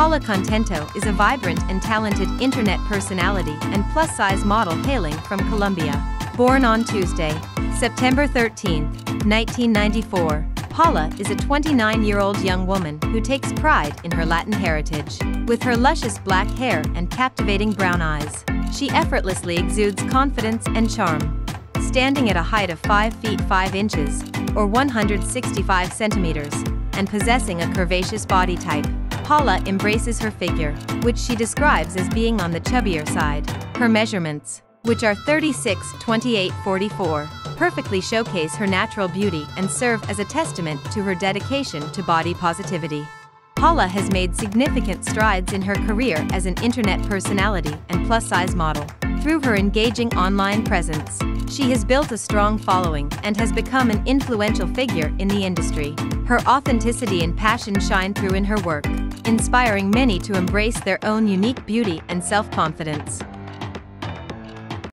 Paula Contento is a vibrant and talented internet personality and plus-size model hailing from Colombia. Born on Tuesday, September 13, 1994, Paula is a 29-year-old young woman who takes pride in her Latin heritage. With her luscious black hair and captivating brown eyes, she effortlessly exudes confidence and charm. Standing at a height of 5 feet 5 inches, or 165 centimeters, and possessing a curvaceous body type, Paula embraces her figure, which she describes as being on the chubbier side. Her measurements, which are 36, 28, 44, perfectly showcase her natural beauty and serve as a testament to her dedication to body positivity. Paula has made significant strides in her career as an internet personality and plus-size model. Through her engaging online presence, she has built a strong following and has become an influential figure in the industry. Her authenticity and passion shine through in her work, inspiring many to embrace their own unique beauty and self-confidence.